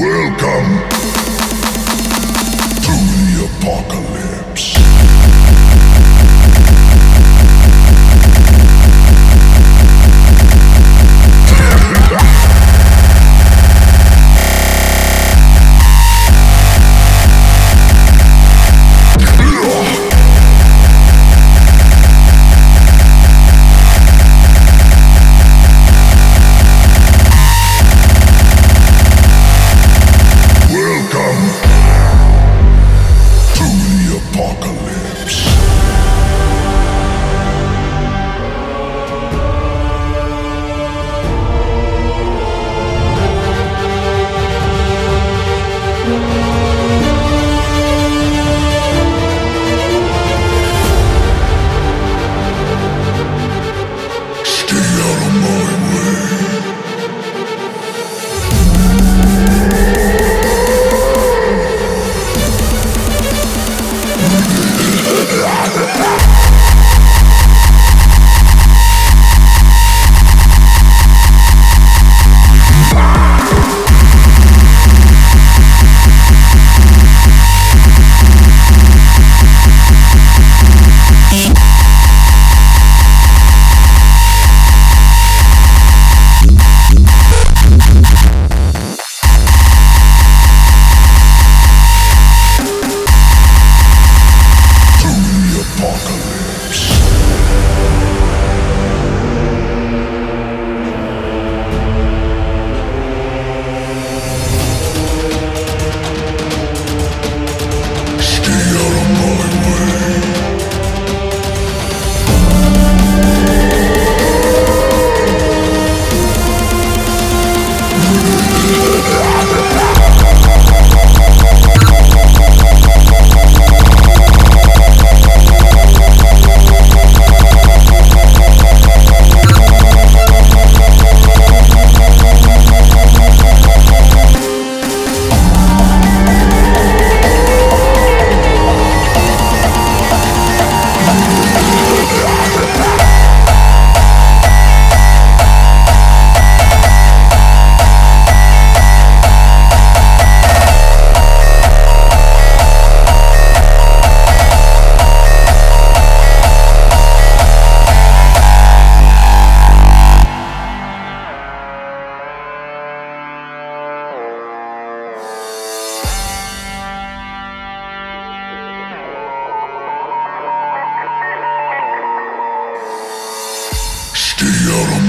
Welcome. Yellow.